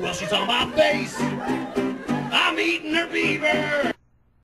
Well, she's on my face. I'm eating her beaver.